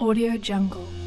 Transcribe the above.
Audio Jungle.